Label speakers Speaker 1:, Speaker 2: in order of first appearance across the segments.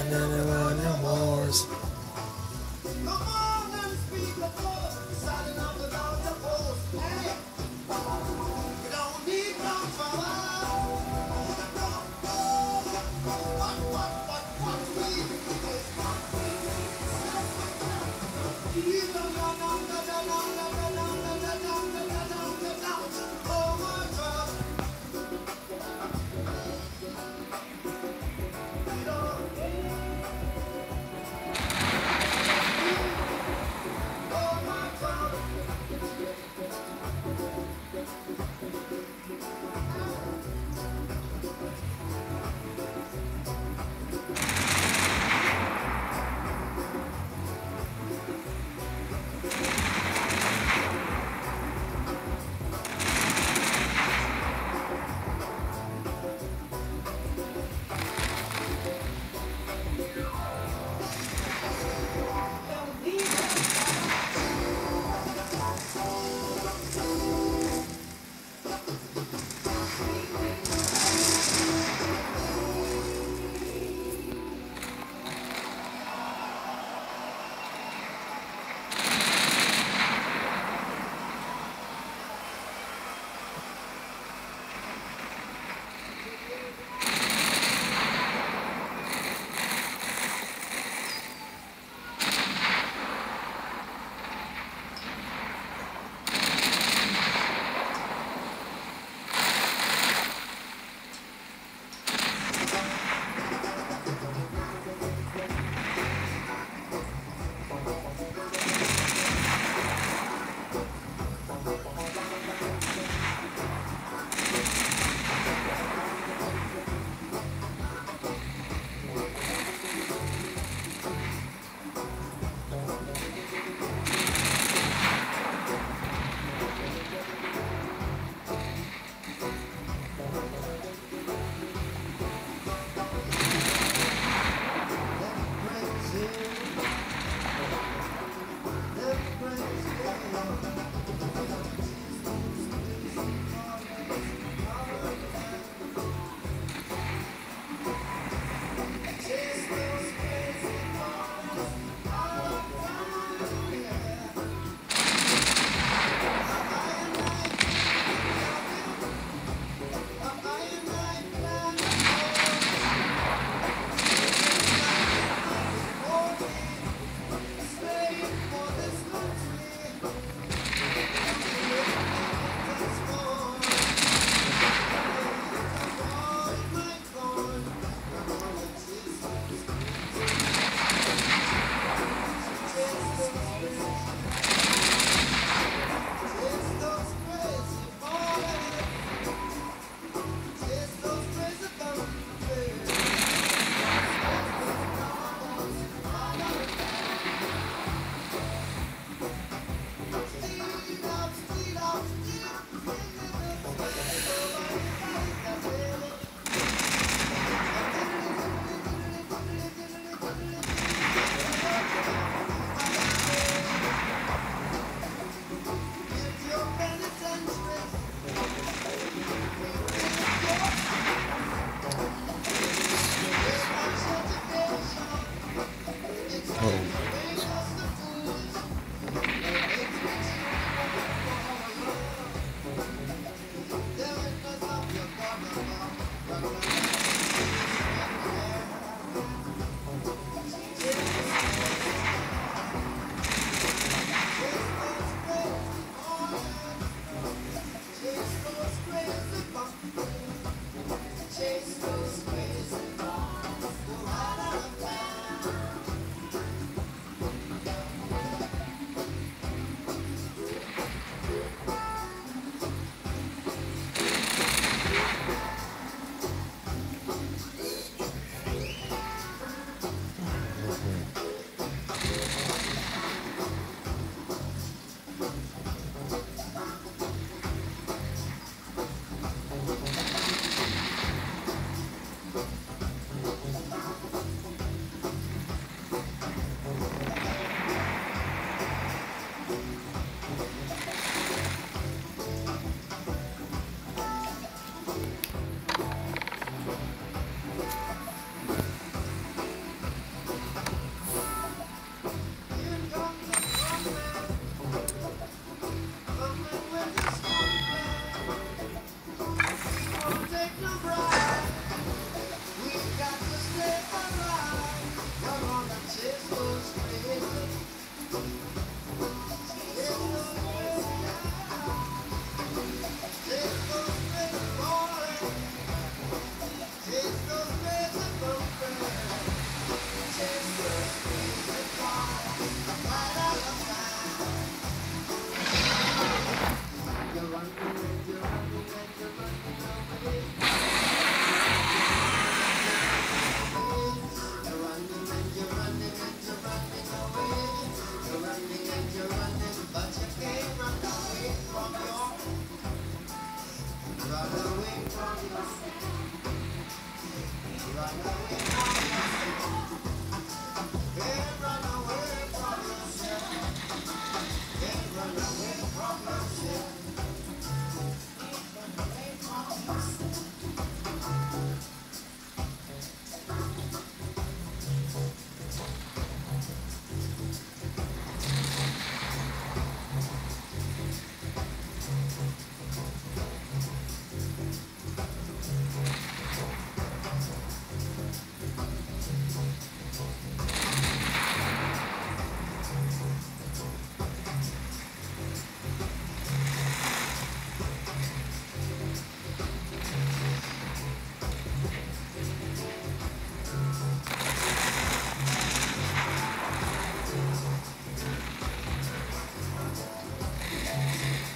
Speaker 1: And then around wars.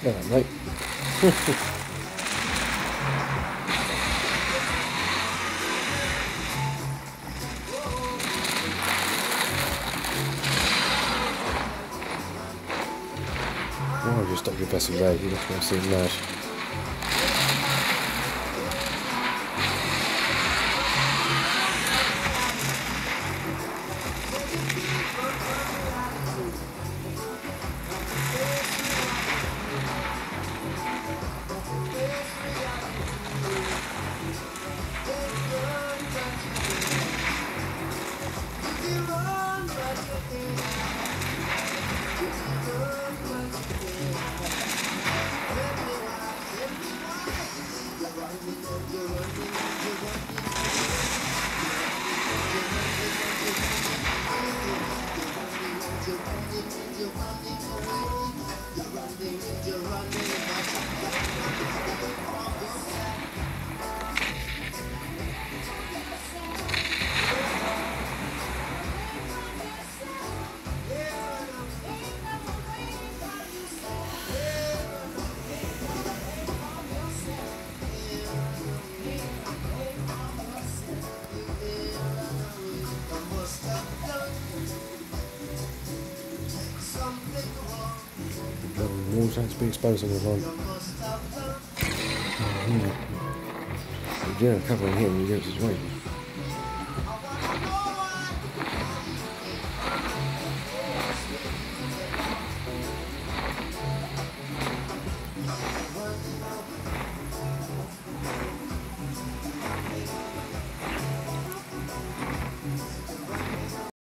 Speaker 1: Yeah, mate. Why have you stopped your best road? You look absolutely. To be exposed on the line. Oh, yeah, covering him, you get a situation.